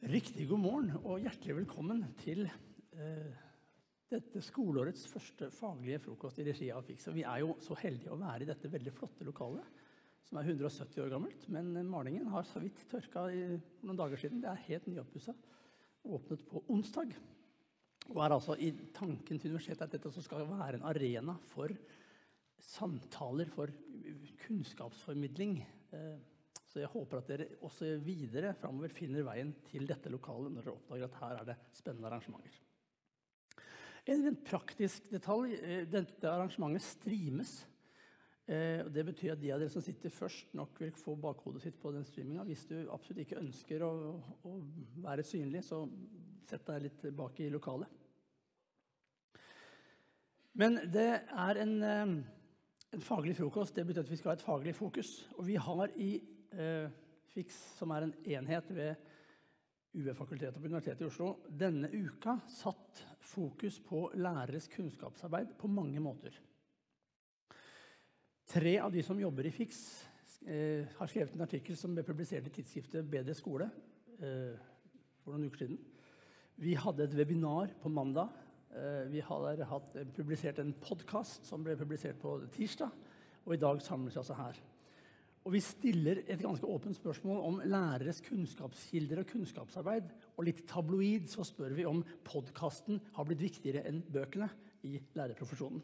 Riktig god morgen og hjertelig velkommen til eh, dette skoleårets første faglige frokost i regi av Fiks. vi er jo så heldige å være i dette veldig flotte lokalet, som er 170 år gammelt. Men malingen har så vidt tørka i noen dager siden. Det er helt nyoppussa. Åpnet på onsdag. Og er altså i tanken til universitetet at dette skal være en arena for samtaler, for kunnskapsformidling. Eh, så jeg håper at dere også videre framover finner veien til dette lokalet når dere oppdager at her er det spennende arrangementer. En rent praktisk detalj. Eh, dette arrangementet streames. Eh, det betyr at de av dere som sitter først, nok vil få bakhodet sitt på den streaminga. Hvis du absolutt ikke ønsker å, å være synlig, så sett deg litt bak i lokalet. Men det er en, eh, en faglig frokost. Det betyr at vi skal ha et faglig fokus. Og vi har i FIX, som er en enhet ved UF-fakultetet på Universitetet i Oslo, denne uka satt fokus på læreres kunnskapsarbeid på mange måter. Tre av de som jobber i FIX, eh, har skrevet en artikkel som ble publisert i tidsskriftet Bedre skole eh, for noen uker siden. Vi hadde et webinar på mandag. Eh, vi har publisert en podkast som ble publisert på tirsdag. Og i dag samles vi altså her. Og vi stiller et ganske åpent spørsmål om læreres kunnskapskilder og kunnskapsarbeid. Og litt tabloid så spør vi om podkasten har blitt viktigere enn bøkene i lærerprofesjonen.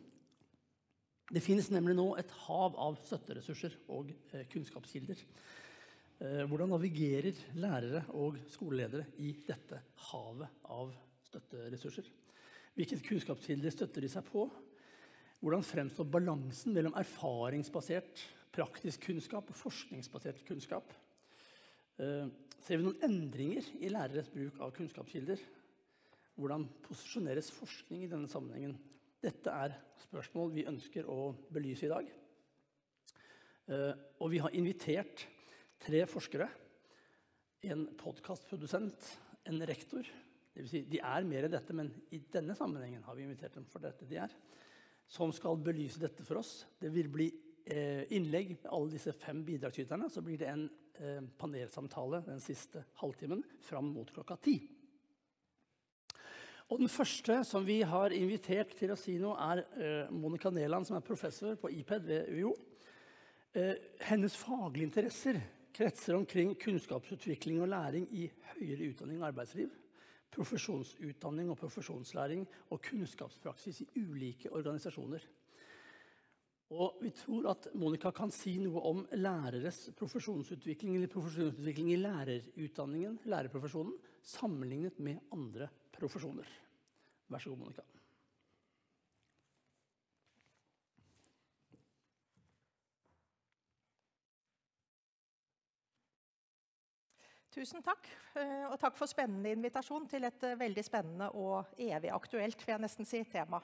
Det finnes nemlig nå et hav av støtteressurser og eh, kunnskapskilder. Eh, hvordan navigerer lærere og skoleledere i dette havet av støtteressurser? Hvilke kunnskapskilder støtter de seg på? Hvordan fremstår balansen mellom erfaringsbasert praktisk kunnskap og forskningsbasert kunnskap. Eh, ser vi noen endringer i læreres bruk av kunnskapskilder? Hvordan posisjoneres forskning i denne sammenhengen? Dette er spørsmål vi ønsker å belyse i dag. Eh, og vi har invitert tre forskere, en podkastprodusent, en rektor det vil si, De er mer enn dette, men i denne sammenhengen har vi invitert dem for dette de er. Som skal belyse dette for oss. Det vil bli innlegg med alle disse fem bidragsyterne, så blir det en eh, panelsamtale den siste halvtimen fram mot klokka ti. Og Den første som vi har invitert til å si noe, er eh, Monica Neland, som er professor på IPED ved UiO. hennes faglige interesser kretser omkring kunnskapsutvikling og læring i høyere utdanning og arbeidsliv, profesjonsutdanning og profesjonslæring og kunnskapspraksis i ulike organisasjoner. Og vi tror at Monica kan si noe om læreres profesjonsutvikling eller profesjonsutvikling i lærerutdanningen, lærerprofesjonen, sammenlignet med andre profesjoner. Vær så god, Monica. Tusen takk, eh, og takk for spennende invitasjon til et eh, veldig spennende og evig aktuelt vil jeg nesten si, tema.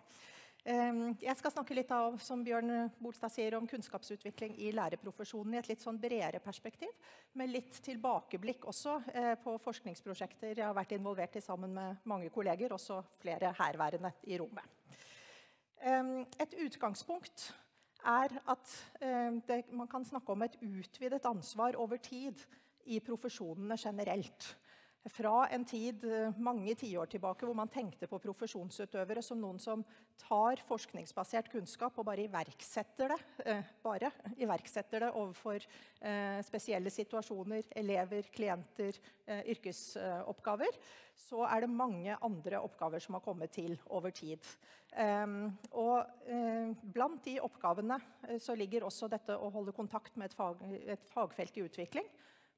Ehm, jeg skal snakke litt av, som Bjørn Bolstad sier, om kunnskapsutvikling i lærerprofesjonen i et litt sånn bredere perspektiv, med litt tilbakeblikk også eh, på forskningsprosjekter jeg har vært involvert i sammen med mange kolleger, også flere herværende i rommet. Ehm, et utgangspunkt er at ehm, man kan snakke om et utvidet ansvar over tid i profesjonene generelt fra en tid eh, mange tiår tilbake hvor man tenkte på profesjonsutøvere som noen som tar forskningsbasert kunnskap og bare iverksetter det, eh, bare iverksetter det overfor eh, spesielle situasjoner, elever, klienter, yrkesoppgaver, så er det mange andre oppgaver som har kommet til over tid. Ehm, og blant de oppgavene så ligger også dette å holde kontakt med et, et fagfelt i utvikling.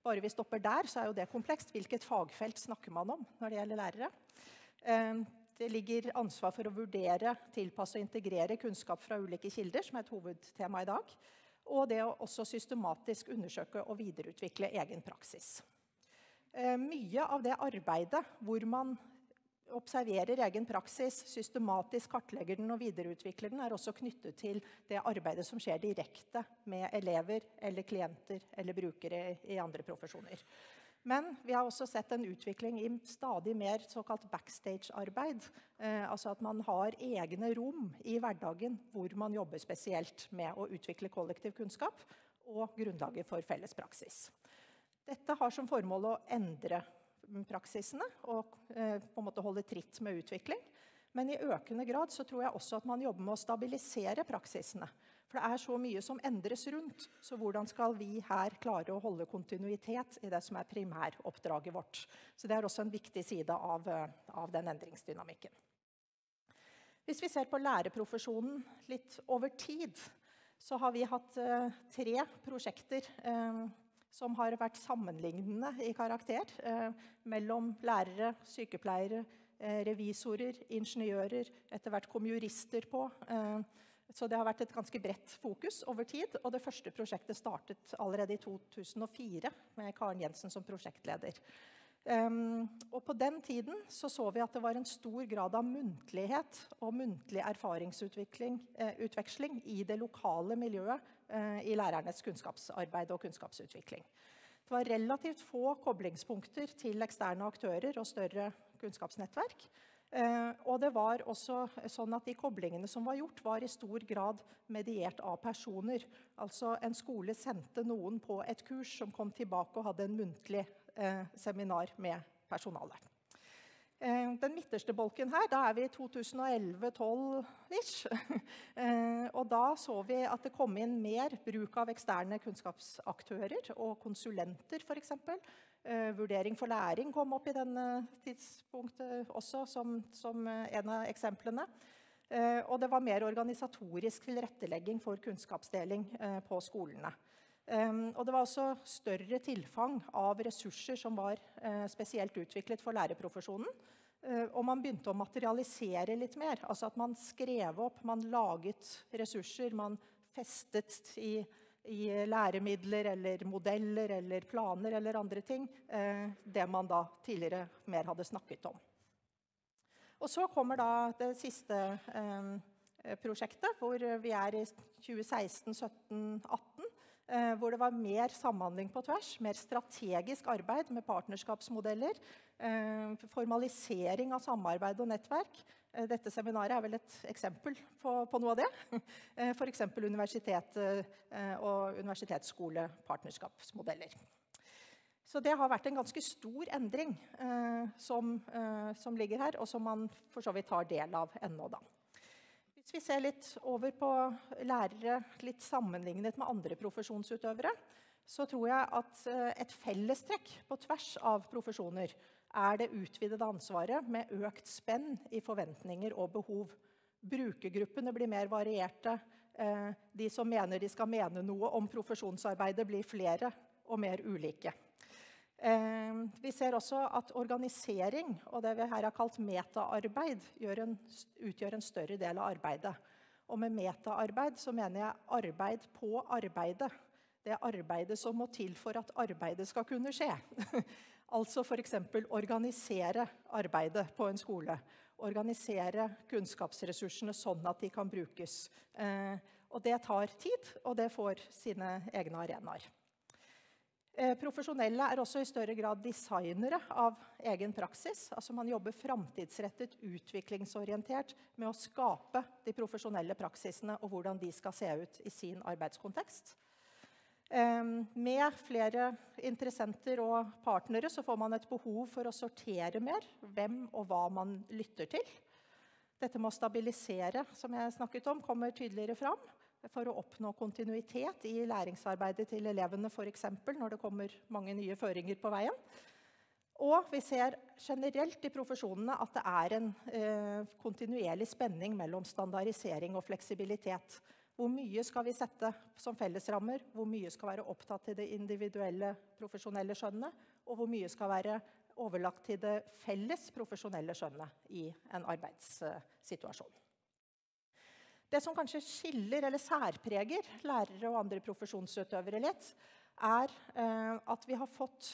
Bare vi stopper der, så er jo det komplekst. Hvilket fagfelt snakker man om når det gjelder lærere? Ehm, det ligger ansvar for å vurdere, tilpasse og integrere kunnskap fra ulike kilder, som er et hovedtema i dag. Og det å også systematisk undersøke og videreutvikle egen praksis. Ehm, mye av det arbeidet hvor man observerer egen praksis, systematisk kartlegger den og videreutvikler den, er også knyttet til det arbeidet som skjer direkte med elever eller klienter eller brukere i andre profesjoner. Men vi har også sett en utvikling i stadig mer såkalt backstage-arbeid. Eh, altså at man har egne rom i hverdagen hvor man jobber spesielt med å utvikle kollektiv kunnskap og grunnlaget for felles praksis. Dette har som formål å endre praksisene og eh, på en måte holde tritt med utvikling. Men i økende grad så tror jeg også at man jobber med å stabilisere praksisene. For det er så mye som endres rundt. Så hvordan skal vi her klare å holde kontinuitet i det som er primæroppdraget vårt? Så det er også en viktig side av, eh, av den endringsdynamikken. Hvis vi ser på lærerprofesjonen litt over tid, så har vi hatt eh, tre prosjekter som har vært sammenlignende i karakter eh, mellom lærere, sykepleiere, eh, revisorer, ingeniører. Etter hvert kom jurister på. Eh, så det har vært et ganske bredt fokus over tid. Og det første prosjektet startet allerede i 2004 med Karen Jensen som prosjektleder. Og på den tiden så, så vi at det var en stor grad av muntlighet og muntlig erfaringsutveksling i det lokale miljøet i lærernes kunnskapsarbeid og kunnskapsutvikling. Det var relativt få koblingspunkter til eksterne aktører og større kunnskapsnettverk. Eh, og det var også sånn at De koblingene som var gjort, var i stor grad mediert av personer. Altså En skole sendte noen på et kurs som kom tilbake og hadde en muntlig eh, seminar med personalet. Eh, den midterste bolken her, da er vi i 2011-12-ish. Eh, og da så vi at det kom inn mer bruk av eksterne kunnskapsaktører og konsulenter, f.eks. eksempel. vurdering for læring kom opp i denne tidspunktet også som, som en av eksemplene. Og det var mer organisatorisk tilrettelegging for kunnskapsdeling på skolene. Um, og det var også større tilfang av ressurser som var uh, spesielt utviklet for lærerprofesjonen. Uh, og man begynte å materialisere litt mer. Altså at man skrev opp, man laget ressurser. Man festet i, læremidler eller modeller eller planer eller andre ting uh, det man da tidligere mer hadde snakket om. Og så kommer da det siste prosjektet, hvor vi er i 2016, 17, 18 Eh, hvor det var mer samhandling på tvers, mer strategisk arbeid med partnerskapsmodeller. Eh, formalisering av samarbeid og nettverk. Eh, dette seminaret er vel et eksempel på, noe av det. F.eks. universitet og universitetsskolepartnerskapsmodeller. Så det har vært en ganske stor endring eh, som, eh, som, ligger her, og som man for så vidt tar del av ennå. da. Hvis vi ser litt over på lærere litt sammenlignet med andre profesjonsutøvere, så tror jeg at eh, et fellestrekk på tvers av profesjoner er det utvidede ansvaret med økt spenn i forventninger og behov. Brukergruppene blir mer varierte. Eh, de som mener de skal mene noe om profesjonsarbeidet, blir flere og mer ulike. Ehm, vi ser også at organisering og det vi her har kalt metaarbeid, utgjør en større del av arbeidet. Og med metaarbeid så mener jeg arbeid på arbeidet. Det arbeidet som må til for at arbeidet skal kunne skje. altså f.eks. organisere arbeidet på en skole. Organisere kunnskapsressursene sånn at de kan brukes. Ehm, og det tar tid, og det får sine egne arenaer. Eh, profesjonelle er også i større grad designere av egen praksis. Altså man jobber framtidsrettet, utviklingsorientert med å skape de profesjonelle praksisene og hvordan de skal se ut i sin arbeidskontekst. Med flere interessenter og partnere så får man et behov for å sortere mer hvem og hva man lytter til. Dette med å stabilisere, som jeg snakket om, kommer tydeligere fram for å oppnå kontinuitet i læringsarbeidet til elevene, f.eks. når det kommer mange nye føringer på veien. Og vi ser generelt i profesjonene at det er en eh, kontinuerlig spenning mellom standardisering og fleksibilitet. Hvor mye skal vi sette som fellesrammer? Hvor mye skal være opptatt til det individuelle profesjonelle skjønnet? Og hvor mye skal være overlagt til det felles profesjonelle skjønnet i en arbeidssituasjon? Det som kanskje skiller eller særpreger lærere og andre profesjonsutøvere litt, er eh, at vi har fått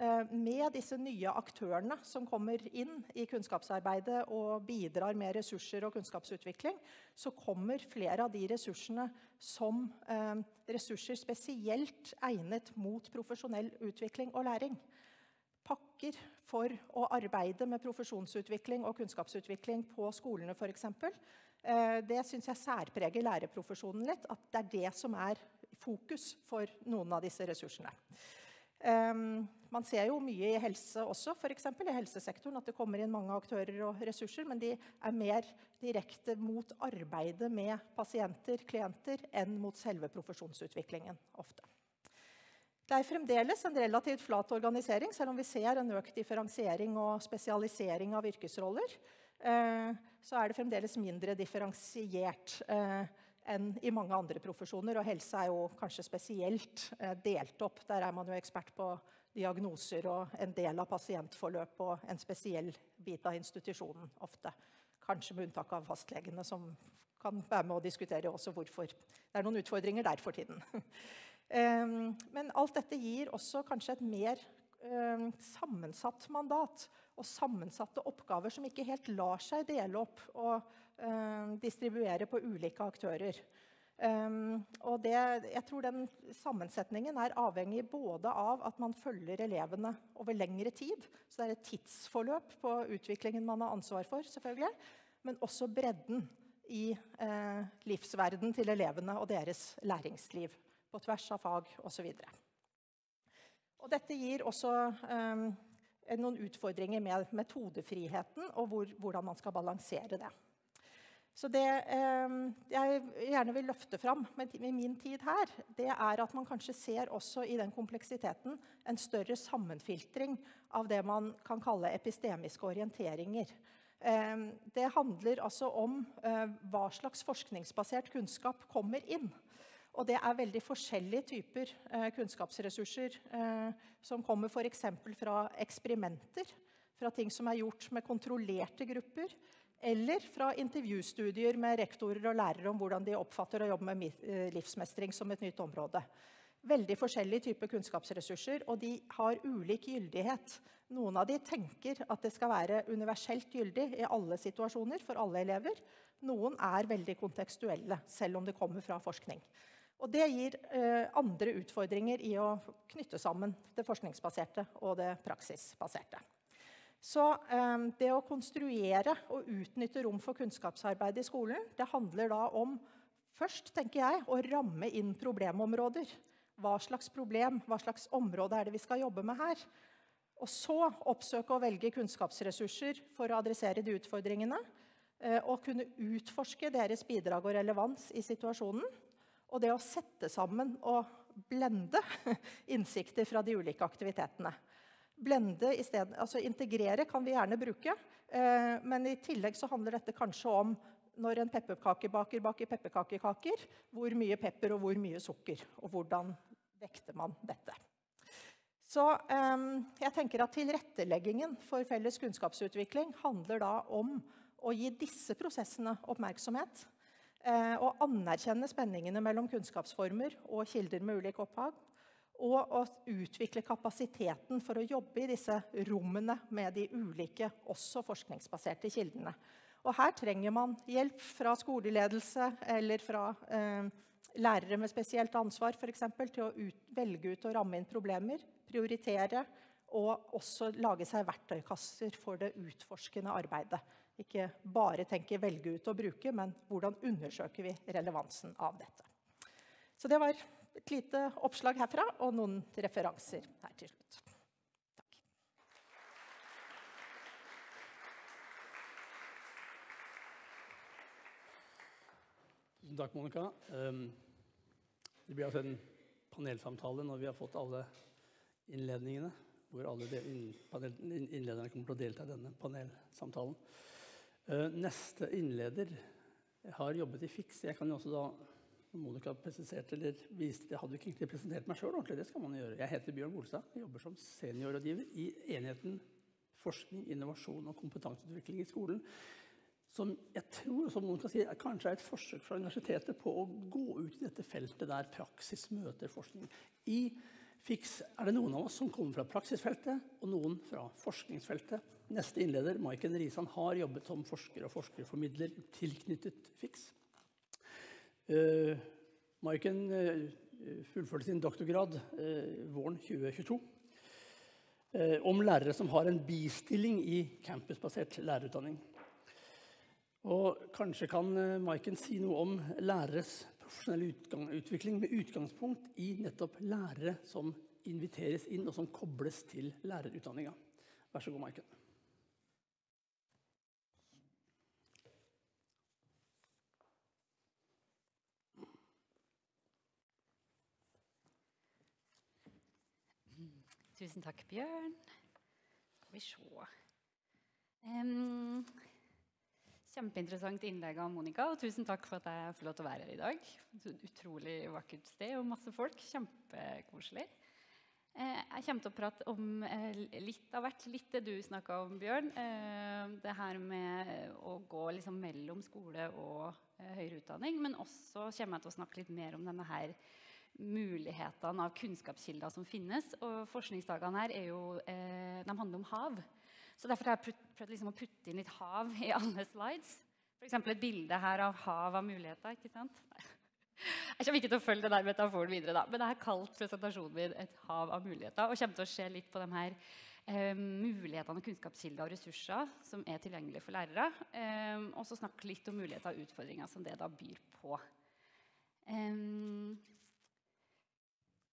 eh, med disse nye aktørene som kommer inn i kunnskapsarbeidet og bidrar med ressurser og kunnskapsutvikling, så kommer flere av de ressursene som eh, ressurser spesielt egnet mot profesjonell utvikling og læring. Pakker for å arbeide med profesjonsutvikling og kunnskapsutvikling på skolene f.eks. Eh, det syns jeg særpreger lærerprofesjonen litt. At det er det som er fokus for noen av disse ressursene. Um, man ser jo mye i helse også, f.eks. i helsesektoren, at det kommer inn mange aktører og ressurser, men de er mer direkte mot arbeidet med pasienter, klienter, enn mot selve profesjonsutviklingen ofte. Det er fremdeles en relativt flat organisering, selv om vi ser en økt differensiering og spesialisering av yrkesroller. Eh, så er det fremdeles mindre differensiert eh, enn i mange andre profesjoner. Og helse er jo kanskje spesielt eh, delt opp. Der er man jo ekspert på diagnoser og en del av pasientforløp og en spesiell bit av institusjonen ofte. Kanskje med unntak av fastlegene, som kan være med å diskutere også hvorfor. Det er noen utfordringer der for tiden. Men alt dette gir også kanskje et mer ehm, sammensatt mandat og sammensatte oppgaver som ikke helt lar seg dele opp og ehm, distribuere på ulike aktører. Um, og jeg tror den sammensetningen er avhengig både av at man følger elevene over lengre tid, så det er et tidsforløp på utviklingen man har ansvar for, selvfølgelig, men også bredden i eh, livsverden til elevene og deres læringsliv på tvers av fag osv. Dette gir også um, noen utfordringer med metodefriheten og hvor, hvordan man skal balansere det. Så det eh, jeg gjerne vil løfte fram med, med, min tid her, det er at man kanskje ser også i den kompleksiteten en større sammenfiltring av det man kan kalle epistemiske orienteringer. Eh, det handler altså om hva slags forskningsbasert kunnskap kommer inn. Og det er veldig forskjellige typer eh, kunnskapsressurser eh, som kommer f.eks. fra eksperimenter, fra ting som er gjort med kontrollerte grupper, eller fra intervjustudier med rektorer og lærere om hvordan de oppfatter å jobbe med eh, livsmestring som et nytt område. Veldig forskjellige typer kunnskapsressurser, og de har ulik gyldighet. Noen av de tenker at det skal være universelt gyldig i alle situasjoner for alle elever. Noen er veldig kontekstuelle, selv om det kommer fra forskning. Og det gir eh, andre utfordringer i å knytte sammen det forskningsbaserte og det praksisbaserte. Så um, det å konstruere og utnytte rom for kunnskapsarbeid i skolen, det handler da om først, tenker jeg, å ramme inn problemområder. Hva slags problem, hva slags område er det vi skal jobbe med her? Og så oppsøke og velge kunnskapsressurser for å adressere de utfordringene. Eh, og kunne utforske deres bidrag og relevans i situasjonen. Og det å sette sammen og blende innsikter fra de ulike aktivitetene. Blende i stedet, altså Integrere kan vi gjerne bruke, eh, men i tillegg så handler dette kanskje om når en pepperkakebaker baker pepperkakekaker, hvor mye pepper og hvor mye sukker. Og hvordan vekter man dette. Så eh, jeg tenker at Tilretteleggingen for felles kunnskapsutvikling handler da om å gi disse prosessene oppmerksomhet. Eh, og anerkjenne spenningene mellom kunnskapsformer og kilder med ulik opphav og å utvikle kapasiteten for å jobbe i disse rommene med de ulike, også forskningsbaserte kildene. Og her trenger man hjelp fra skoleledelse eller fra eh, lærere med spesielt ansvar for eksempel, til å velge ut og ramme inn problemer, prioritere og også lage seg verktøykasser for det utforskende arbeidet. Ikke bare tenke velge ut og bruke, men hvordan undersøker vi relevansen av dette. Så det var et lite oppslag herfra og noen referanser her til slutt. Takk. Tusen takk, Monica. Ehm, det blir altså en panelsamtale når vi har fått alle innledningene. Hvor alle innlederne kommer til å delta i denne panelsamtalen. Ehm, neste innleder Jeg har jobbet i Fiks. Jeg kan jo også da Monica presiserte, eller viste, Jeg hadde ikke egentlig presentert meg sjøl ordentlig. Det skal man gjøre. Jeg heter Bjørn Bolstad. Jeg jobber som seniorrådgiver i enheten forskning, innovasjon og kompetanseutvikling i skolen. Som jeg tror som Monica sier, kanskje er et forsøk fra universitetet på å gå ut i dette feltet der praksis møter forskning. I er det noen av oss som kommer fra praksisfeltet, og noen fra forskningsfeltet. Neste innleder, Maiken Risan, har jobbet som forsker og forskerformidler tilknyttet FIX. Uh, Maiken uh, fullførte sin doktorgrad uh, våren 2022 om lærere som har en bistilling i campusbasert lærerutdanning. Og kanskje kan Maiken si noe om læreres profesjonelle utvikling med utgangspunkt i nettopp lærere som inviteres inn, og som kobles til lærerutdanninga. Vær så god, Maiken. Tusen takk, Bjørn. Skal vi se um, Kjempeinteressant innlegg av Monica, og tusen takk for at jeg får lov til å være her i dag. Utrolig vakkert sted og masse folk. Kjempekoselig. Eh, jeg kommer til å prate om eh, litt av hvert. Litt det du snakka om, Bjørn. Eh, det her med å gå liksom mellom skole og høyere utdanning. Men også kommer jeg til å snakke litt mer om denne her mulighetene av kunnskapskilder som finnes. Og forskningsdagene her jo, handler om hav. Så derfor har jeg prøvd liksom å putte inn litt hav i alle slides. F.eks. et bilde her av hav av muligheter. ikke sant? Jeg kommer ikke til å følge den metaforen videre, da. men jeg har kalt presentasjonen min 'Et hav av muligheter' og kommer til å se litt på de her eh, mulighetene, kunnskapskilder og ressurser som er tilgjengelige for lærere. Eh, og så snakke litt om muligheter og utfordringer som det da byr på. Eh,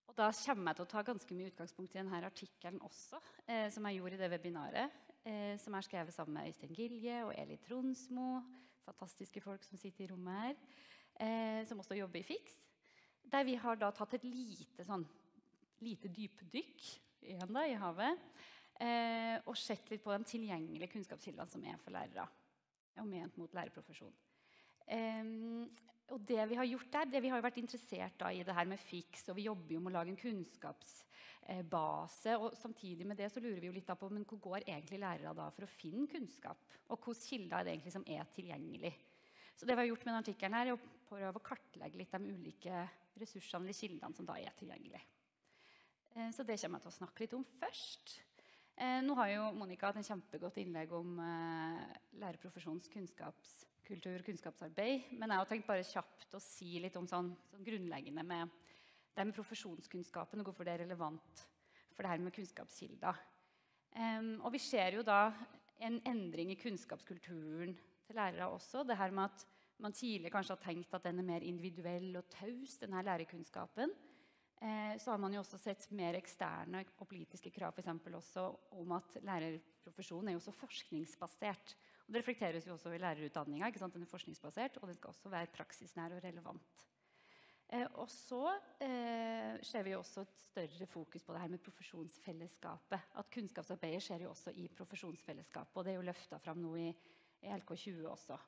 og da kommer jeg til å ta ganske mye utgangspunkt i denne artikkelen også, eh, som jeg gjorde i det webinaret. Eh, som er skrevet sammen med Øystein Gilje og Eli Tronsmo. Fantastiske folk som sitter i rommet her. Eh, som også jobber i Fiks. Der vi har da tatt et lite, sånn, lite dypdykk igjen da, i havet. Eh, og sett litt på de tilgjengelige kunnskapskildene som er for lærere. Og ment mot lærerprofesjonen. Og det Vi har gjort der, det vi har vært interessert da, i det her med FIX, og vi jobber jo med å lage en kunnskapsbase. og Samtidig med det så lurer vi jo litt på men hvor går egentlig lærere da for å finne kunnskap? Og hvilke kilder er det egentlig som er tilgjengelig? Så det vi har gjort med denne artikkelen er å prøve å kartlegge litt de ulike ressursene eller kildene som da er tilgjengelige. Eh, så det kommer jeg til å snakke litt om først. Eh, nå har jo Monica hatt en kjempegodt innlegg om eh, lærerprofesjonens kunnskaps kultur- og kunnskapsarbeid. Men jeg har tenkt bare kjapt å si litt om sånn, sånn grunnleggende med det med profesjonskunnskapen, og hvorfor det er relevant for det her med kunnskapskilder. Um, og vi ser jo da en endring i kunnskapskulturen til lærere også. Det her med at man tidligere kanskje har tenkt at den er mer individuell og taus, denne lærerkunnskapen. Eh, så har man jo også sett mer eksterne og politiske krav for også om at lærerprofesjonen er jo så forskningsbasert. Det reflekteres jo også i lærerutdanninga. Den er forskningsbasert, og den skal også være praksisnær og relevant. Eh, og så eh, ser vi også et større fokus på det her med profesjonsfellesskapet. At kunnskapsarbeidet skjer jo også i profesjonsfellesskapet. Og det er jo løfta fram nå i, i, LK20 også.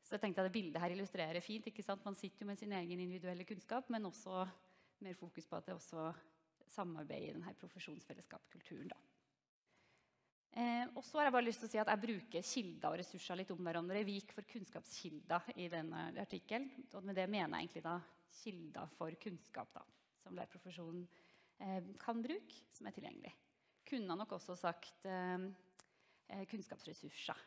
Så jeg tenkte at det bildet her illustrerer fint. ikke sant? Man sitter jo med sin egen individuelle kunnskap, men også mer fokus på at det også samarbeider i denne profesjonsfellesskapskulturen. da. Eh, og så har jeg bare lyst til å si at jeg bruker kilder og ressurser litt om hverandre. Vi gikk for kunnskapskilder i denne artikkelen. Og med det mener jeg egentlig da kilder for kunnskap da, som lærerprofesjonen eh, kan bruke, som er tilgjengelig. Kunne nok også sagt eh, eh, kunnskapsressurser.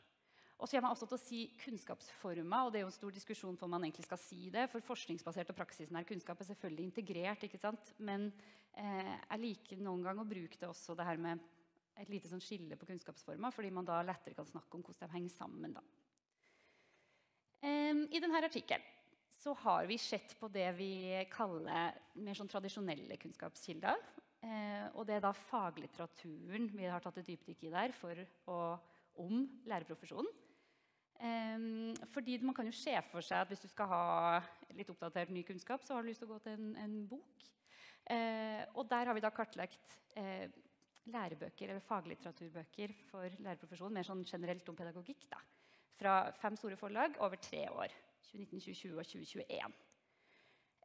Og så kommer jeg også til å si kunnskapsformer. og det er jo en stor diskusjon på om man egentlig skal si det, For forskningsbasert og praksisnær kunnskap er selvfølgelig integrert. ikke sant? Men eh, jeg liker noen gang å bruke det også det her med et lite sånn skille på kunnskapsformer, fordi man da lettere kan snakke om hvordan de henger sammen. Da. Um, I denne artikkelen så har vi sett på det vi kaller mer sånn tradisjonelle kunnskapskilder. Uh, og det er da faglitteraturen vi har tatt et dypdykk i der for å, om lærerprofesjonen. Um, fordi Man kan jo se for seg at hvis du skal ha litt oppdatert ny kunnskap, så har du lyst til å gå til en, en bok. Uh, og der har vi da kartlagt uh, lærebøker eller faglitteraturbøker for lærerprofesjonen, mer sånn generelt om pedagogikk, da, fra fem store forlag over tre år. 2019, 2020 og 2021.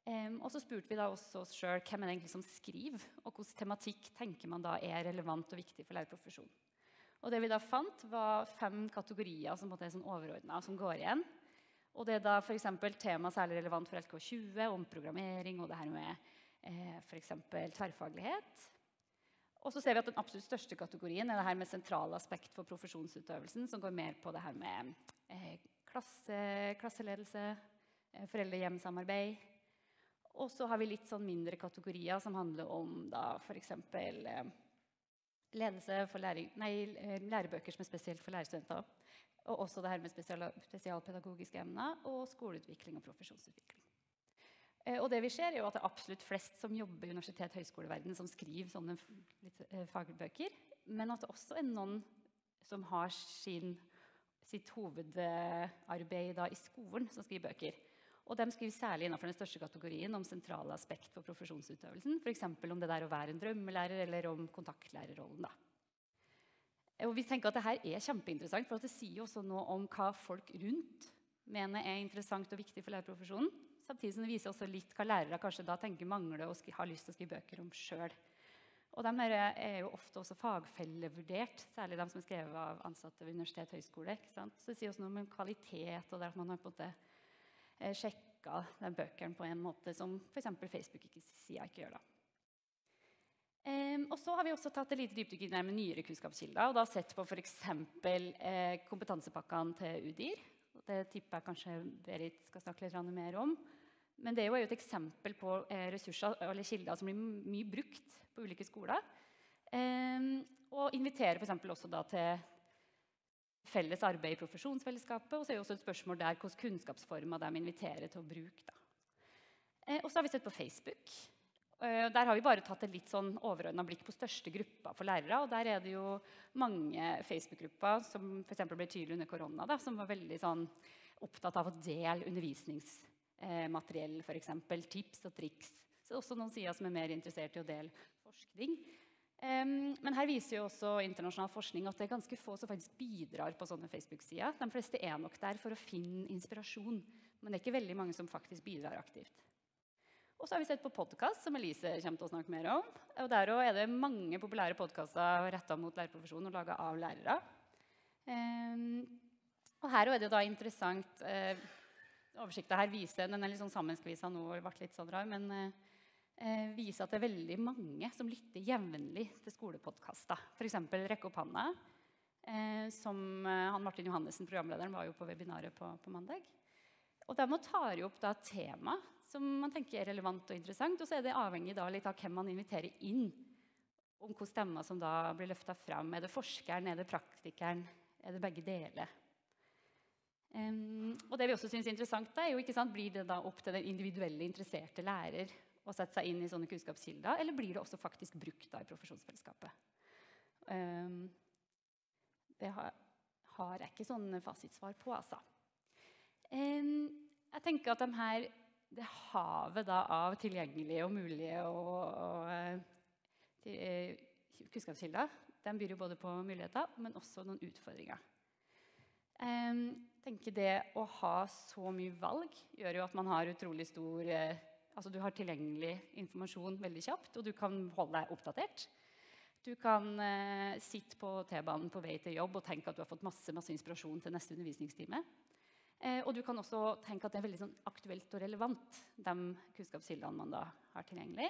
Um, og så spurte vi da også oss sjøl hvem er egentlig som skriver, og hvilken tematikk tenker man da er relevant og viktig for lærerprofesjonen. Og det vi da fant, var fem kategorier som er sånn overordna, som går igjen. Og det er da f.eks. tema særlig relevant for LK20, om programmering og det her med eh, f.eks. tverrfaglighet. Og så ser vi at Den absolutt største kategorien er det her med sentrale aspekt for profesjonsutøvelsen, som går mer på det her med eh, klasse, klasseledelse, eh, foreldre-hjem-samarbeid. Og så har vi litt sånn mindre kategorier som handler om f.eks. Eh, ledelse for læring, nei, eh, lærebøker som er spesielt for lærerstudenter. Og også det her med spesial, spesialpedagogiske emner og skoleutvikling og profesjonsutvikling. Eh, og det vi ser er jo at det er absolutt flest som jobber i universitet- og høyskoleverdenen, som skriver sånne eh, fagbøker. Men at det også er noen som har sin, sitt hovedarbeid da, i skolen, som skriver bøker. Og de skriver særlig innenfor den største kategorien om sentrale aspekt for profesjonsutøvelsen. F.eks. om det der å være en drømmelærer eller om kontaktlærerrollen. Da. Og vi tenker at dette er kjempeinteressant, for det sier også noe om hva folk rundt mener er interessant og viktig for lærerprofesjonen. Samtidig som det viser også litt hva lærere kanskje da tenker mangler og har lyst til å skrive bøker om sjøl. Og de er jo ofte også fagfellevurdert, særlig de som er skrevet av ansatte ved universitet og høyskole. Så det sier også noe om kvalitet, og at man har på en måte eh, sjekka den bøkene på en måte som f.eks. Facebook-sida ikke gjør. da. Um, og så har vi også tatt et lite dypdykk inn med nyere kunnskapskilder. og da sett på f.eks. Eh, kompetansepakkene til UDIR. Det tipper jeg kanskje Berit skal snakke litt mer om. Men det er jo et eksempel på eh, ressurser eller kilder som blir mye brukt på ulike skoler. Eh, og inviterer f.eks. også til felles arbeid i profesjonsfellesskapet. Og så er det også et spørsmål der hvilke kunnskapsformer de inviterer til å bruke. Eh, og så har vi sett på Facebook. Eh, der har vi bare tatt et litt sånn overordna blikk på største gruppa for lærere. og Der er det jo mange Facebook-grupper som for ble tydelig under korona, da, som var veldig sånn, opptatt av å dele undervisningsmateriell, f.eks. Tips og triks. Så det er også noen sider som er mer interessert i å dele forskning. Men her viser jo også internasjonal forskning at det er ganske få som faktisk bidrar på sånne Facebook-sider. De fleste er nok der for å finne inspirasjon, men det er ikke veldig mange som faktisk bidrar aktivt. Og så har vi sett på podkast, som Elise kommer til å snakke mer om. Og Der er det mange populære podkaster retta mot lærerprofesjonen og laga av lærere. Um, og her er det da interessant uh, Oversikta her viser Den er litt sånn sammenskvisa nå og ble litt sånn rar, men eh, viser at det er veldig mange som lytter jevnlig til skolepodkaster. F.eks. Rekke opp handa. eh, som han Martin Johannessen, programlederen, var jo på webinaret på, på mandag. Og de tar jo opp da tema som man tenker er relevant og interessant. Og så er det avhengig da litt av hvem man inviterer inn. Om hvilke stemmer som da blir løfta fram. Er det forskeren, er det praktikeren, er det begge deler? Um, og det vi også synes er interessant, da, er jo, ikke sant, Blir det da opp til den individuelle, interesserte lærer å sette seg inn i sånne kunnskapskilder, eller blir det også faktisk brukt da i profesjonsfellesskapet? Um, det har, har, jeg ikke sånn fasitsvar på, altså. Um, jeg tenker at de her det havet da, av tilgjengelige og mulige og, og, til, eh, kunnskapskilder den byr jo både på muligheter, men også noen utfordringer. Jeg Det å ha så mye valg gjør jo at man har utrolig stor eh, altså Du har tilgjengelig informasjon veldig kjapt, og du kan holde deg oppdatert. Du kan eh, sitte på T-banen på vei til jobb og tenke at du har fått masse, masse inspirasjon til neste undervisningstime. Eh, og du kan også tenke at det er veldig sånn aktuelt og relevant, de kunnskapskildene man da har tilgjengelig.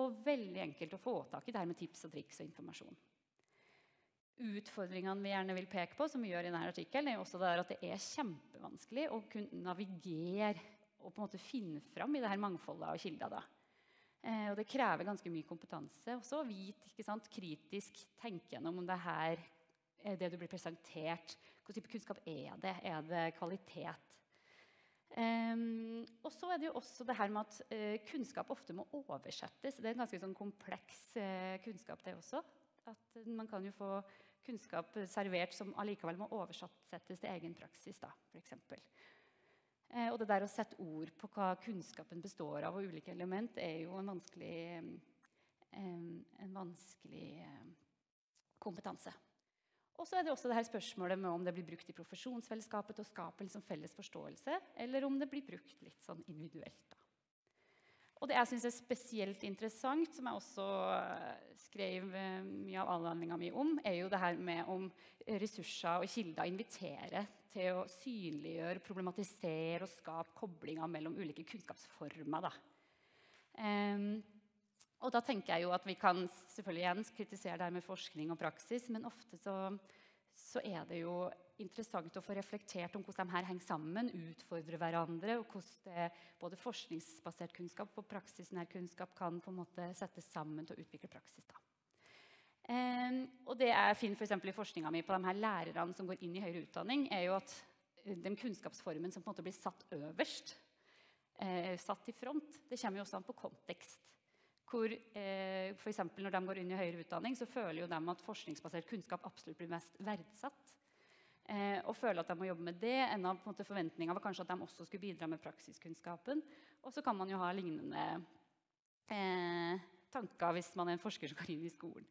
Og veldig enkelt å få tak i det her med tips og triks og informasjon. Utfordringene vi gjerne vil peke på, som vi gjør i denne artikkelen, er også at det er kjempevanskelig å kunne navigere og på en måte finne fram i det her mangfoldet av kilder. da. Eh, og det krever ganske mye kompetanse. Også vit, ikke sant, kritisk gjennom om det her er det du blir presentert, hvilken type kunnskap er det? Er det kvalitet? Um, og så er det jo også det her med at uh, kunnskap ofte må oversettes. Det er en ganske sånn kompleks uh, kunnskap, det også. At uh, man kan jo få kunnskap servert som allikevel må oversettes til egen praksis, da, f.eks. Uh, og det der å sette ord på hva kunnskapen består av, og ulike element, er jo en vanskelig, um, en vanskelig kompetanse. Og så er det også det her spørsmålet med om det blir brukt i profesjonsfellesskapet til å skape liksom felles forståelse, eller om det blir brukt litt sånn individuelt. Da. Og det jeg syns er spesielt interessant, som jeg også eh, skrev eh, mye av avhandlinga mi om, er jo det her med om ressurser og kilder inviterer til å synliggjøre, problematisere og skape koblinger mellom ulike kunnskapsformer. Da. Um, og da tenker jeg jo at Vi kan selvfølgelig igjen kritisere det her med forskning og praksis, men ofte så, så, er det jo interessant å få reflektert om hvordan de her henger sammen, utfordrer hverandre, og hvordan både forskningsbasert kunnskap og praksisnær kunnskap kan på en måte settes sammen til å utvikle praksis. da. Um, og det jeg finner for i forskninga mi på de her lærerne som går inn i høyere utdanning, er jo at den kunnskapsformen som på en måte blir satt øverst, eh, satt i front, det kommer jo også an på kontekst. Hvor eh, for Når de går inn i høyere utdanning, så føler jo de at forskningsbasert kunnskap absolutt blir mest verdsatt. Eh, og føler at de må jobbe med det. En av forventninga var kanskje at de også skulle bidra med praksiskunnskapen. Og så kan man jo ha lignende eh, tanker hvis man er en forsker som går inn i skolen.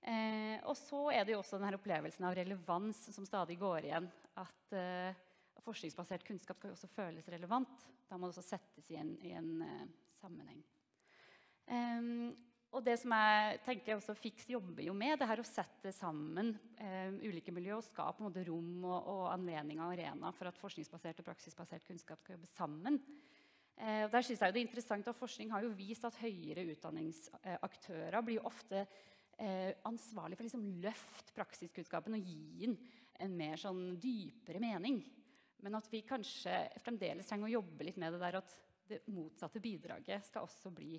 Eh, og så er det jo også denne opplevelsen av relevans som stadig går igjen. At eh, forskningsbasert kunnskap skal jo også føles relevant. Da må det også settes i en, i en uh, sammenheng. Um, og det som jeg tenker også Fiks jobber jo med, det her å sette sammen um, ulike miljø og skape måte, rom og, og anledninger og arenaer for at forskningsbasert og praksisbasert kunnskap skal jobbe sammen. Uh, der synes jeg det er interessant at Forskning har jo vist at høyere utdanningsaktører blir jo ofte uh, ansvarlig for å liksom, løfte praksiskunnskapen og gi den en mer sånn dypere mening. Men at vi kanskje fremdeles trenger å jobbe litt med det der at det motsatte bidraget skal også bli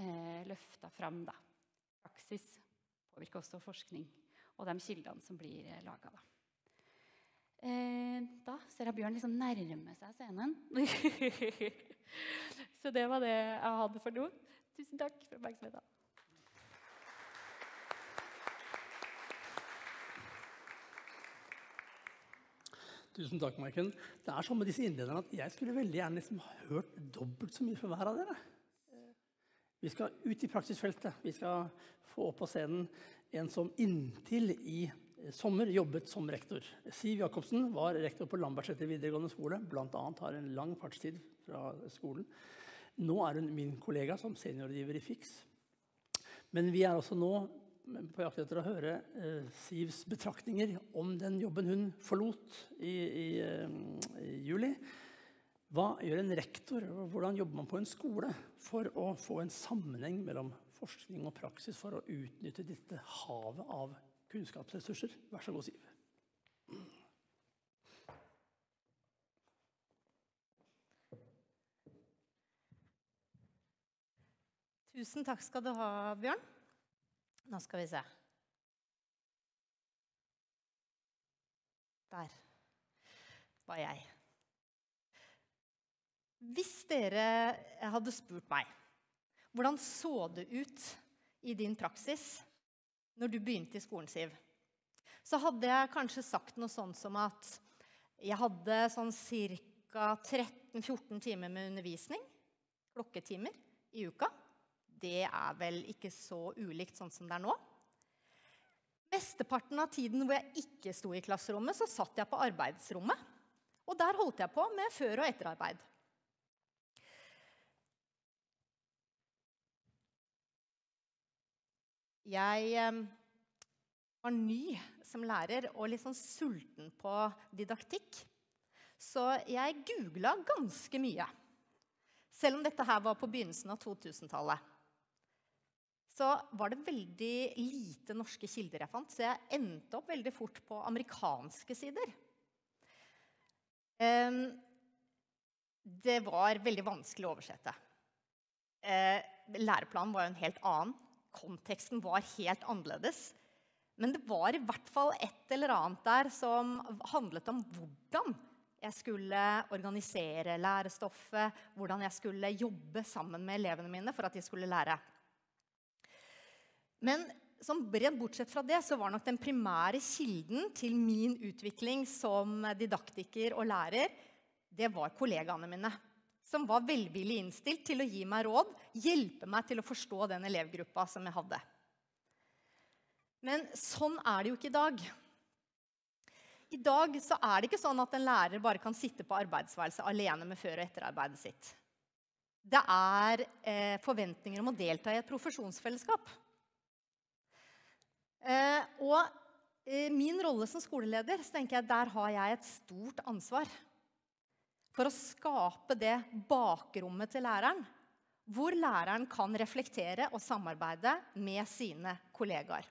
eh, løfta fram. Da. Praksis påvirker også forskning og de kildene som blir eh, laga. Da. Eh, da ser jeg Bjørn liksom nærme seg scenen. Så det var det jeg hadde for nå. Tusen takk for oppmerksomheten. Tusen takk, Maiken. Det er sånn med disse innlederne at jeg skulle veldig gjerne liksom hørt dobbelt så mye fra hver av dere. Vi skal ut i praksisfeltet. Vi skal få opp på scenen en som inntil i sommer jobbet som rektor. Siv Jacobsen var rektor på Lambertseter videregående skole. Blant annet har en lang fartstid fra skolen. Nå er hun min kollega som seniorgiver i FIX. Men vi er også nå på jakt etter å høre eh, Sivs betraktninger om den jobben hun forlot i, i, eh, i, juli. Hva gjør en rektor? Hvordan jobber man på en skole for å få en sammenheng mellom forskning og praksis for å utnytte dette havet av kunnskapsressurser? Vær så god, Siv. Tusen takk skal du ha, Bjørn. Nå skal vi se. Der var jeg. Hvis dere hadde spurt meg hvordan så det ut i din praksis når du begynte i skolen, Siv, så hadde jeg kanskje sagt noe sånn som at jeg hadde sånn ca. 13-14 timer med undervisning, klokketimer, i uka det er vel ikke så ulikt sånn som det er nå. Mesteparten av tiden hvor jeg ikke sto i klasserommet, så satt jeg på arbeidsrommet. Og der holdt jeg på med før- og etterarbeid. Jeg eh, var ny som lærer og litt sånn sulten på didaktikk. Så jeg googla ganske mye. Selv om dette her var på begynnelsen av 2000-tallet så var det veldig lite norske kilder jeg fant. Så jeg endte opp veldig fort på amerikanske sider. Ehm, det var veldig vanskelig å oversette. Eh, læreplanen var jo en helt annen. Konteksten var helt annerledes. Men det var i hvert fall et eller annet der som handlet om hvordan jeg skulle organisere lærestoffet, hvordan jeg skulle jobbe sammen med elevene mine for at de skulle lære. Men som bredt bortsett fra det, så var nok den primære kilden til min utvikling som didaktiker og lærer, det var kollegaene mine. Som var velvillig innstilt til å gi meg råd, hjelpe meg til å forstå den elevgruppa som jeg hadde. Men sånn er det jo ikke i dag. I dag så er det ikke sånn at en lærer bare kan sitte på arbeidsværelset alene med før- og etterarbeidet sitt. Det er eh, forventninger om å delta i et profesjonsfellesskap. Eh, og i min rolle som skoleleder så tenker jeg der har jeg et stort ansvar for å skape det bakrommet til læreren, hvor læreren kan reflektere og samarbeide med sine kollegaer.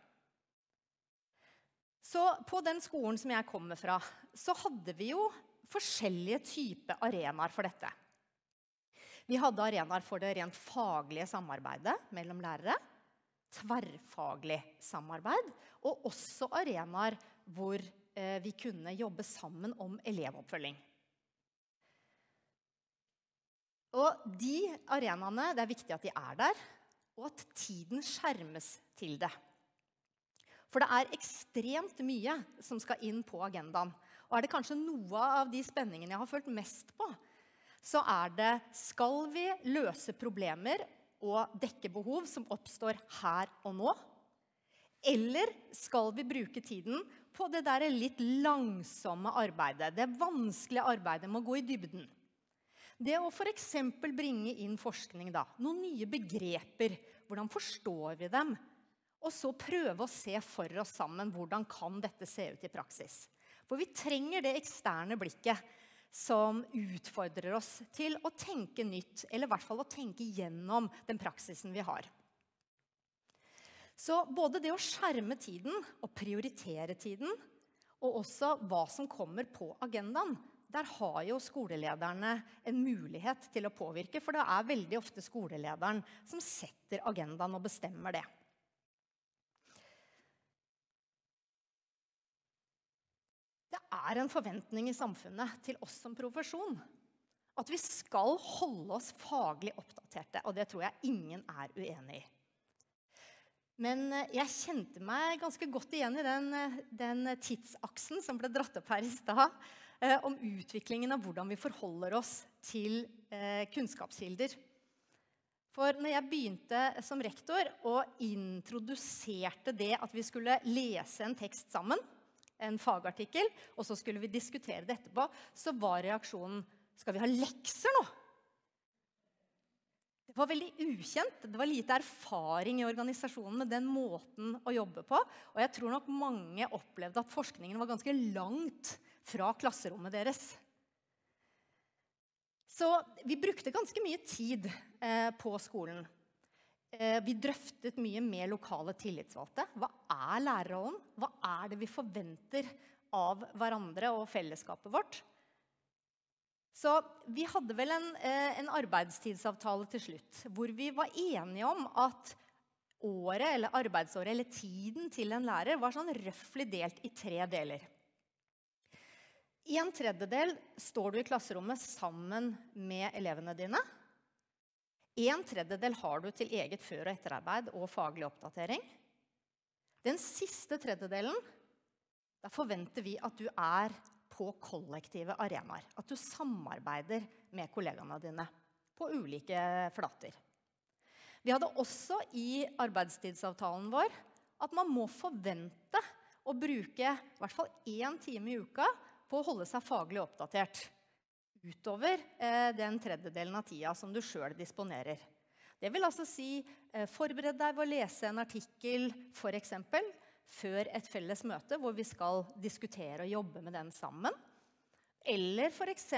Så På den skolen som jeg kommer fra, så hadde vi jo forskjellige typer arenaer for dette. Vi hadde arenaer for det rent faglige samarbeidet mellom lærere tverrfaglig samarbeid, og også arenaer hvor eh, vi kunne jobbe sammen om elevoppfølging. Og de arenaene, det er viktig at de er der, og at tiden skjermes til det. For det er ekstremt mye som skal inn på agendaen. Og er det kanskje noe av de spenningene jeg har følt mest på, så er det skal vi løse problemer og dekke behov som oppstår her og nå? Eller skal vi bruke tiden på det der litt langsomme arbeidet, det vanskelige arbeidet med å gå i dybden? Det å f.eks. bringe inn forskning, da, noen nye begreper. Hvordan forstår vi dem? Og så prøve å se for oss sammen hvordan kan dette se ut i praksis. For vi trenger det eksterne blikket som utfordrer oss til å tenke nytt, eller i hvert fall å tenke gjennom den praksisen vi har. Så både det å skjerme tiden og prioritere tiden, og også hva som kommer på agendaen, der har jo skolelederne en mulighet til å påvirke. For det er veldig ofte skolelederen som setter agendaen og bestemmer det. Det er en forventning i samfunnet til oss som profesjon at vi skal holde oss faglig oppdaterte. Og det tror jeg ingen er uenig i. Men eh, jeg kjente meg ganske godt igjen i den, eh, den tidsaksen som ble dratt opp her i stad om utviklingen av hvordan vi forholder oss til eh, kunnskapskilder. For når jeg begynte som rektor og introduserte det at vi skulle lese en tekst sammen, en fagartikkel, og så skulle vi diskutere det etterpå, så var reaksjonen skal vi ha lekser nå? Det var veldig ukjent. Det var lite erfaring i organisasjonen med den måten å jobbe på. Og jeg tror nok mange opplevde at forskningen var ganske langt fra klasserommet deres. Så vi brukte ganske mye tid eh, på skolen. Eh, vi drøftet mye med lokale tillitsvalgte. Hva er lærerrollen? Hva er det vi forventer av hverandre og fellesskapet vårt? Så vi hadde vel en, eh, en arbeidstidsavtale til slutt hvor vi var enige om at året eller arbeidsåret eller tiden til en lærer var sånn røftlig delt i tre deler. En tredjedel står du i klasserommet sammen med elevene dine. En tredjedel har du til eget før- og etterarbeid og faglig oppdatering. Den siste tredjedelen, da forventer vi at du er på kollektive arenaer. At du samarbeider med kollegaene dine på ulike flater. Vi hadde også i arbeidstidsavtalen vår at man må forvente å bruke i hvert fall én time i uka på å holde seg faglig oppdatert utover eh, den tredjedelen av tida som du sjøl disponerer. Det vil altså si eh, forbered deg ved å lese en artikkel f.eks. før et felles møte hvor vi skal diskutere og jobbe med den sammen. Eller f.eks.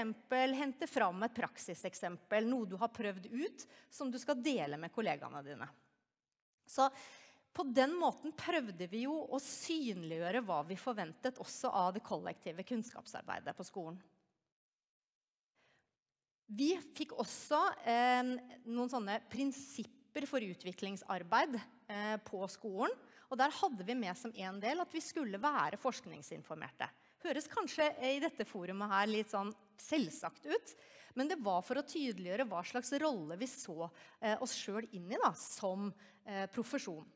hente fram et praksiseksempel, noe du har prøvd ut, som du skal dele med kollegaene dine. Så på den måten prøvde vi jo å synliggjøre hva vi forventet også av det kollektive kunnskapsarbeidet på skolen. Vi fikk også eh, noen sånne prinsipper for utviklingsarbeid eh, på skolen. Og der hadde vi med som en del at vi skulle være forskningsinformerte. Høres kanskje i dette forumet her litt sånn selvsagt ut. Men det var for å tydeliggjøre hva slags rolle vi så eh, oss sjøl inn i da, som eh, profesjon.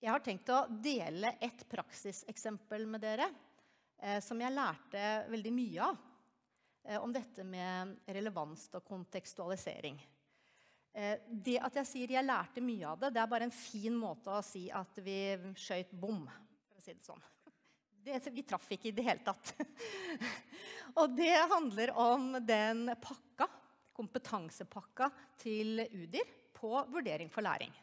Jeg har tenkt å dele et praksiseksempel med dere eh, som jeg lærte veldig mye av. Eh, om dette med relevans og kontekstualisering. Eh, det at jeg sier jeg lærte mye av det, det er bare en fin måte å si at vi skøyt bom. for å si det sånn. Det, vi traff ikke i det hele tatt. og det handler om den pakka, kompetansepakka til UDIR på vurdering for læring.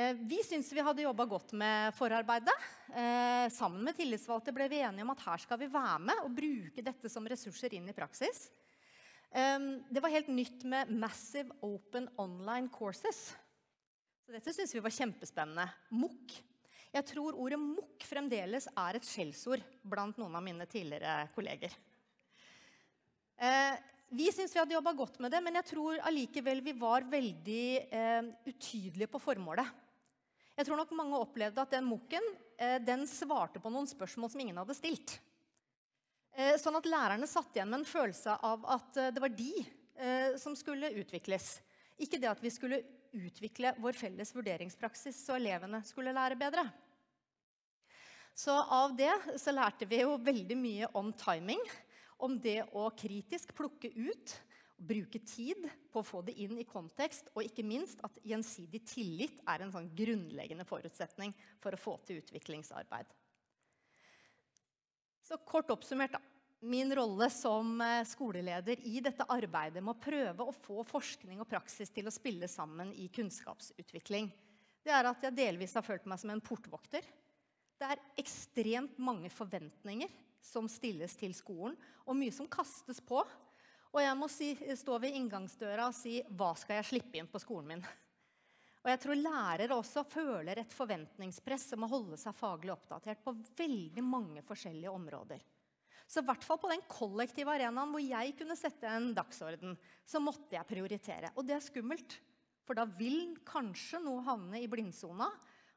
Eh, vi syns vi hadde jobba godt med forarbeidet. Eh, sammen med tillitsvalgte ble vi enige om at her skal vi være med og bruke dette som ressurser inn i praksis. Det var helt nytt med Massive Open Online Courses. Så dette syns vi var kjempespennende. MOOC. Jeg tror ordet MOOC fremdeles er et skjellsord blant noen av mine tidligere kolleger. Eh, vi syns vi hadde jobba godt med det, men jeg tror allikevel vi var veldig utydelige på formålet. Jeg tror nok mange opplevde at den MOOC-en eh, den svarte på noen spørsmål som ingen hadde stilt. Eh, sånn at lærerne satt igjen med en følelse av at eh, det var de som skulle utvikles. Ikke det at vi skulle utvikle vår felles vurderingspraksis så elevene skulle lære bedre. Så av det så lærte vi jo veldig mye om timing. Om det å kritisk plukke ut, bruke tid på å få det inn i kontekst, og ikke minst at gjensidig tillit er en sånn grunnleggende forutsetning for å få til utviklingsarbeid. Så kort oppsummert, da. Min rolle som eh, skoleleder i dette arbeidet med å prøve å få forskning og praksis til å spille sammen i kunnskapsutvikling, det er at jeg delvis har følt meg som en portvokter. Det er ekstremt mange forventninger som stilles til skolen, og mye som kastes på. Og jeg må si, stå ved inngangsdøra og si 'Hva skal jeg slippe inn på skolen min?' Og jeg tror lærere også føler et forventningspress om å holde seg faglig oppdatert på veldig mange forskjellige områder. Så i hvert fall på den kollektive arenaen hvor jeg kunne sette en dagsorden, så måtte jeg prioritere. Og det er skummelt, for da vil kanskje noe havne i blindsona.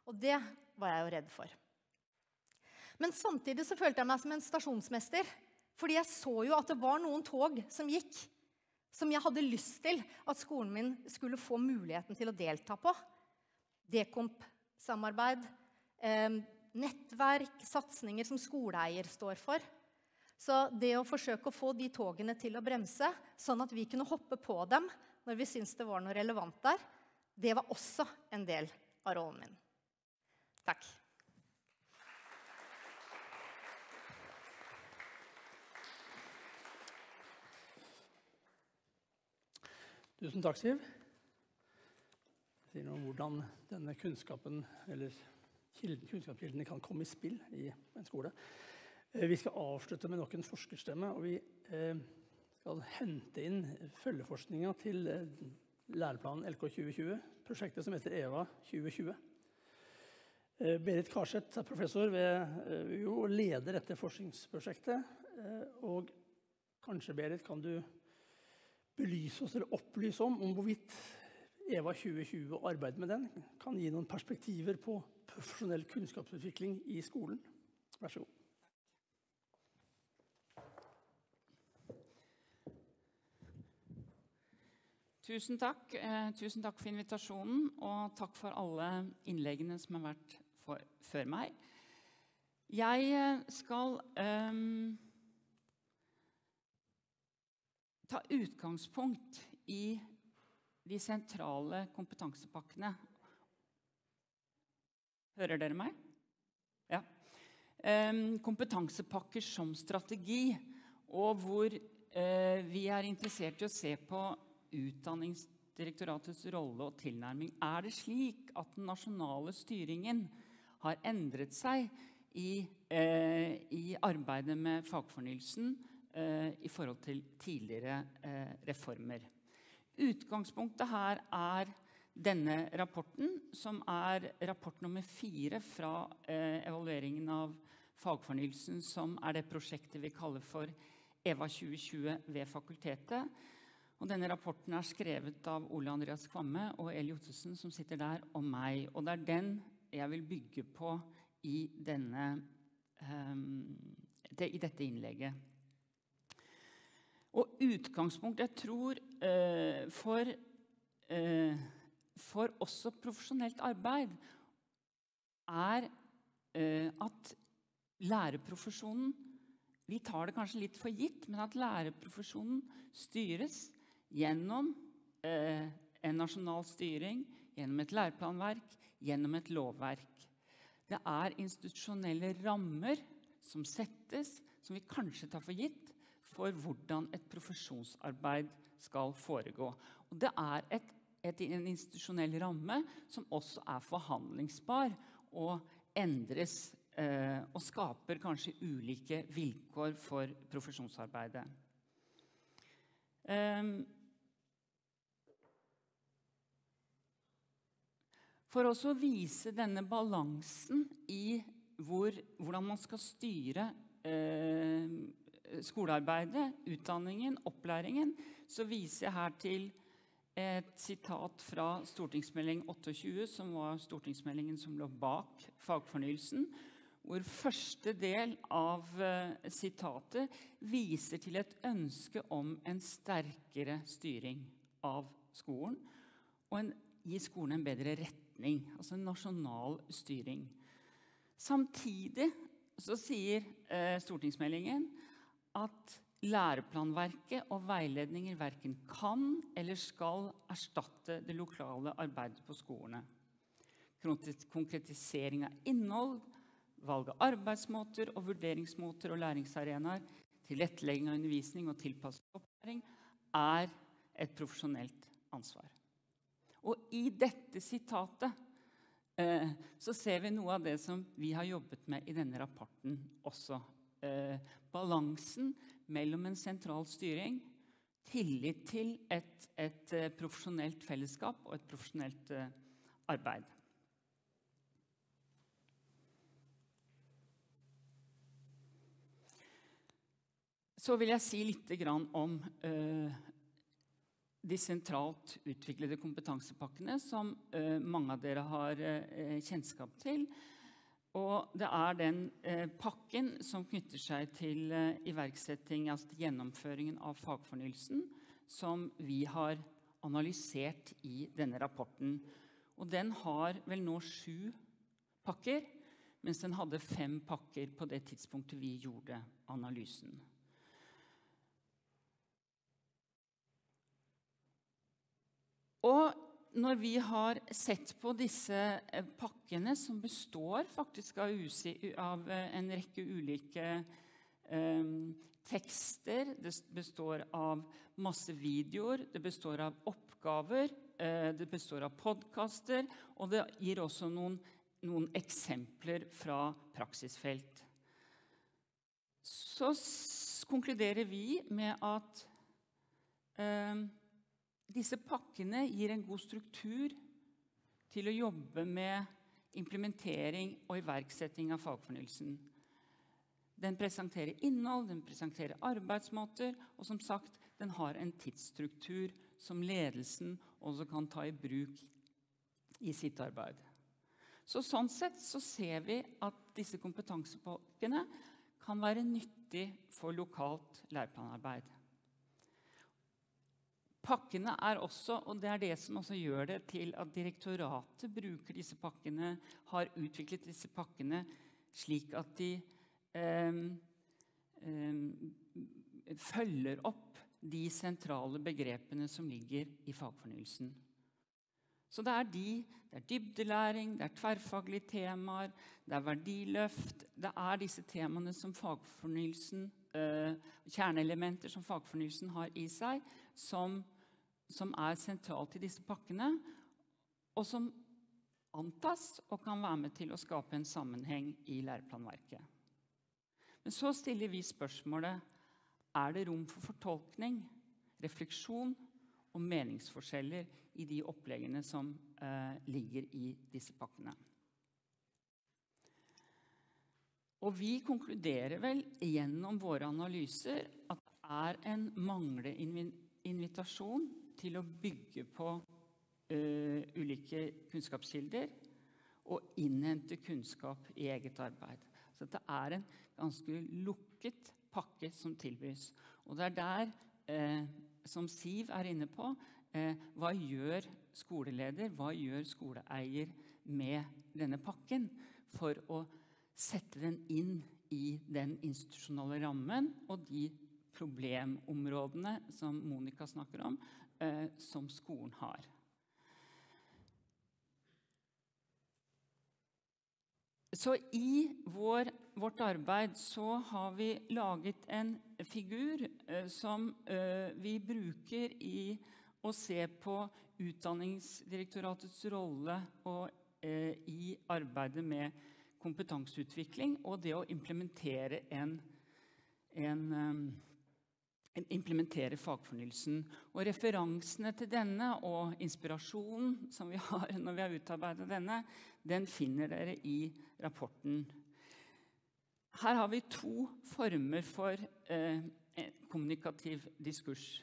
Og det var jeg jo redd for. Men samtidig så følte jeg meg som en stasjonsmester. Fordi jeg så jo at det var noen tog som gikk, som jeg hadde lyst til at skolen min skulle få muligheten til å delta på. Dekomp-samarbeid, eh, nettverk, satsinger som skoleeier står for. Så det å forsøke å få de togene til å bremse, sånn at vi kunne hoppe på dem når vi syntes det var noe relevant der, det var også en del av rollen min. Takk. Tusen takk, Siv. Det sier noe om hvordan denne kunnskapen, eller kilden, kunnskapskildene kan komme i spill i en skole. Eh, vi skal avslutte med nok en forskerstemme. og Vi eh, skal hente inn følgeforskninga til eh, læreplanen LK 2020, prosjektet som heter EVA 2020. Berit Karseth er professor ved UiO og leder dette forskningsprosjektet. Og kanskje, Berit, kan du belyse oss eller opplyse om, om hvorvidt EVA 2020 og arbeidet med den kan gi noen perspektiver på profesjonell kunnskapsutvikling i skolen. Vær så god. Tusen takk. Eh, tusen takk for invitasjonen, og takk for alle innleggene som har vært for, før meg. Jeg eh, skal eh, ta utgangspunkt i de sentrale kompetansepakkene. Hører dere meg? Ja. Kompetansepakker som strategi, og hvor uh, vi er interessert i å se på Utdanningsdirektoratets rolle og tilnærming. Er det slik at den nasjonale styringen har endret seg i, eh, i arbeidet med fagfornyelsen eh, i forhold til tidligere eh, reformer? Utgangspunktet her er denne rapporten, som er rapport nummer fire fra eh, evalueringen av fagfornyelsen, som er det prosjektet vi kaller for EVA 2020 ved fakultetet. Og denne rapporten er skrevet av Ole Andreas Kvamme og Eli Ottesen, som sitter der, og meg. Og det er den jeg vil bygge på i, i dette innlegget. Og utgangspunktet, jeg tror, eh, for, eh, for også profesjonelt arbeid er eh, at lærerprofesjonen Vi tar det kanskje litt for gitt, men at lærerprofesjonen styres gjennom eh, en nasjonal styring, gjennom et læreplanverk, gjennom et lovverk. Det er institusjonelle rammer som settes, som vi kanskje tar for gitt, for hvordan et profesjonsarbeid skal foregå. Og det er et, et, en institusjonell ramme som også er forhandlingsbar og endres eh, og skaper kanskje ulike vilkår for profesjonsarbeidet. Um, For også å vise denne balansen i hvor, hvordan man skal styre eh, skolearbeidet, utdanningen, opplæringen, så viser jeg her til et sitat fra stortingsmelding 28, som var stortingsmeldingen som lå bak fagfornyelsen, hvor første del av eh, sitatet viser til et ønske om en sterkere styring av skolen. Og en, gi skolen en bedre retning, altså en nasjonal styring. Samtidig så sier eh, stortingsmeldingen at læreplanverket og veiledninger verken kan eller skal erstatte det lokale arbeidet på skolene. Konkretisering av innhold, valg av arbeidsmåter og vurderingsmåter og læringsarenaer, tilrettelegging av undervisning og tilpasset opplæring er et profesjonelt ansvar. Og i dette sitatet eh, så ser vi noe av det som vi har jobbet med i denne rapporten også. Eh, balansen mellom en sentral styring, tillit til et, et eh, profesjonelt fellesskap og et profesjonelt eh, arbeid. Så vil jeg si litt om de sentralt utviklede kompetansepakkene som mange av dere har kjennskap til. Og det er den pakken som knytter seg til iverksetting, altså gjennomføringen av fagfornyelsen, som vi har analysert i denne rapporten. Og den har vel nå sju pakker, mens den hadde fem pakker på det tidspunktet vi gjorde analysen. Og når vi har sett på disse eh, pakkene, som består faktisk av, av eh, en rekke ulike eh, tekster Det består av masse videoer, det består av oppgaver, eh, det består av podkaster, og det gir også noen, noen eksempler fra praksisfelt. Så konkluderer vi med at eh, disse pakkene gir en god struktur til å jobbe med implementering og iverksetting av fagfornyelsen. Den presenterer innhold, den presenterer arbeidsmåter, og som sagt, den har en tidsstruktur som ledelsen også kan ta i bruk i sitt arbeid. Så sånn sett så ser vi at disse kompetansepakkene kan være nyttig for lokalt læreplanarbeid. Pakkene er også, og det er det som også gjør det til at direktoratet bruker disse pakkene, har utviklet disse pakkene slik at de eh, eh, følger opp de sentrale begrepene som ligger i fagfornyelsen. Så det er de, det er dybdelæring, det er tverrfaglige temaer, det er verdiløft. Det er disse temaene som fagfornyelsen, eh, kjerneelementer som fagfornyelsen har i seg, som som er sentralt i disse pakkene, og som antas og kan være med til å skape en sammenheng i læreplanverket. Men så stiller vi spørsmålet er det rom for fortolkning, refleksjon og meningsforskjeller i de oppleggene som eh, ligger i disse pakkene. Og vi konkluderer vel gjennom våre analyser at det er en manglende invitasjon til å bygge på uh, ulike kunnskapskilder og innhente kunnskap i eget arbeid. Så dette er en ganske lukket pakke som tilbys. Og det er der, eh, som Siv er inne på, eh, hva gjør skoleleder, hva gjør skoleeier med denne pakken for å sette den inn i den institusjonale rammen og de problemområdene som Monica snakker om, eh, som skolen har. Så i vår, vårt arbeid så har vi laget en figur eh, som eh, vi bruker i å se på Utdanningsdirektoratets rolle og, eh, i arbeidet med kompetanseutvikling og det å implementere en, en eh, implementere fagfornyelsen. Og referansene til denne og inspirasjonen som vi har når vi har utarbeidet denne, den finner dere i rapporten. Her har vi to former for eh, kommunikativ diskurs.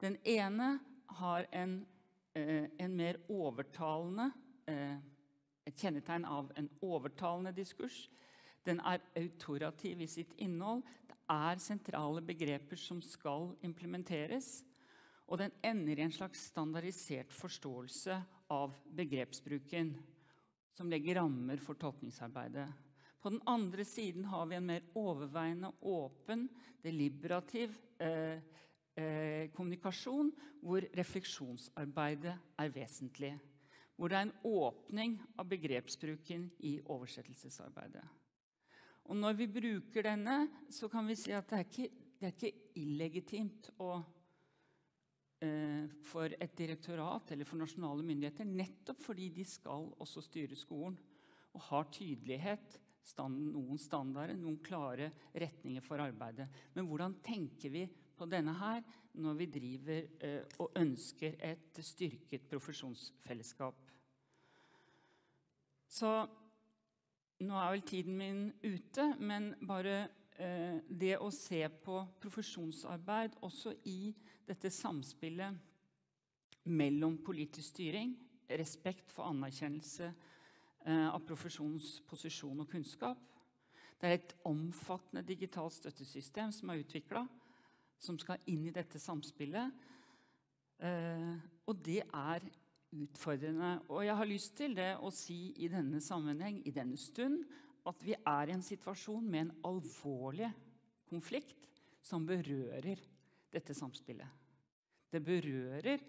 Den ene har en, eh, en mer overtalende eh, Et kjennetegn av en overtalende diskurs. Den er autorativ i sitt innhold. Er sentrale begreper som skal implementeres. Og den ender i en slags standardisert forståelse av begrepsbruken, som legger rammer for tolkningsarbeidet. På den andre siden har vi en mer overveiende åpen, deliberativ eh, eh, kommunikasjon, hvor refleksjonsarbeidet er vesentlig. Hvor det er en åpning av begrepsbruken i oversettelsesarbeidet. Og når vi bruker denne, så kan vi si at det er ikke, det er ikke illegitimt å, eh, for et direktorat eller for nasjonale myndigheter, nettopp fordi de skal også styre skolen og har tydelighet, stand, noen standarder, noen klare retninger for arbeidet. Men hvordan tenker vi på denne her når vi driver eh, og ønsker et styrket profesjonsfellesskap? Så nå er vel tiden min ute, men bare eh, det å se på profesjonsarbeid også i dette samspillet mellom politisk styring, respekt for anerkjennelse eh, av profesjonens posisjon og kunnskap. Det er et omfattende digitalt støttesystem som er utvikla, som skal inn i dette samspillet. Eh, og det er utfordrende. Og jeg har lyst til det å si i denne sammenheng, i denne stund, at vi er i en situasjon med en alvorlig konflikt som berører dette samspillet. Det berører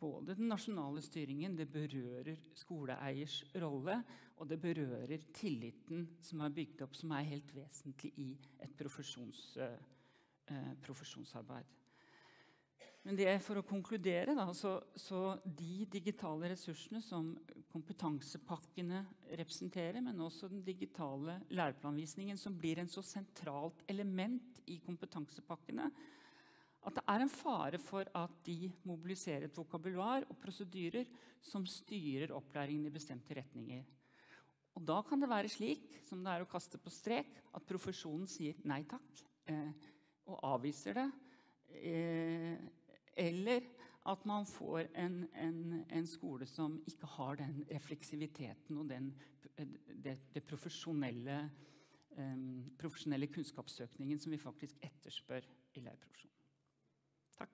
både den nasjonale styringen, det berører skoleeiers rolle, og det berører tilliten som er bygd opp, som er helt vesentlig i et profesjons, eh, profesjonsarbeid. Men det for å konkludere, da, så, så, de digitale ressursene som kompetansepakkene representerer, men også den digitale læreplanvisningen, som blir en så sentralt element i kompetansepakkene, at det er en fare for at de mobiliserer et vokabular og prosedyrer som styrer opplæringen i bestemte retninger. Og Da kan det være slik som det er å kaste på strek, at profesjonen sier nei takk eh, og avviser det. Eh, eller at man får en, en, en, skole som ikke har den refleksiviteten og den, det, det profesjonelle, um, profesjonelle kunnskapssøkningen som vi faktisk etterspør i lærerprofesjonen. Takk.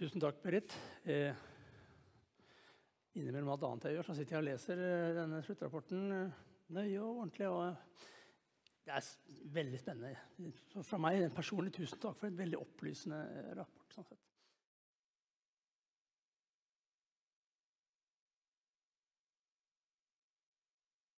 Tusen takk, Berit. Eh, innimellom alt annet jeg gjør, så sitter jeg og leser eh, denne sluttrapporten eh, nøye og ordentlig. og Det er veldig spennende. Så fra meg personlig tusen takk for en veldig opplysende rapport. sånn sett.